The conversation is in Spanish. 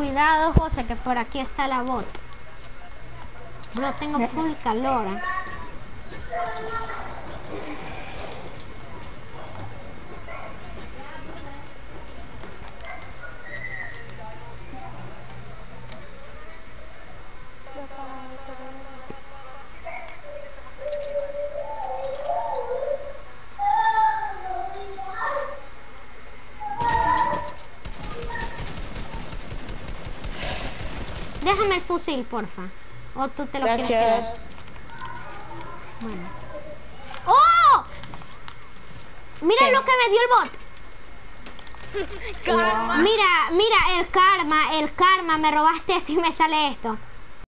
cuidado, José, que por aquí está la bot. Bro, tengo full calor. ¿eh? Déjame el fusil, porfa. O tú te lo quieres quedar. Bueno. ¡Oh! Mira ¿Qué? lo que me dio el bot. Karma. Mira, mira, el karma, el karma. Me robaste así me sale esto.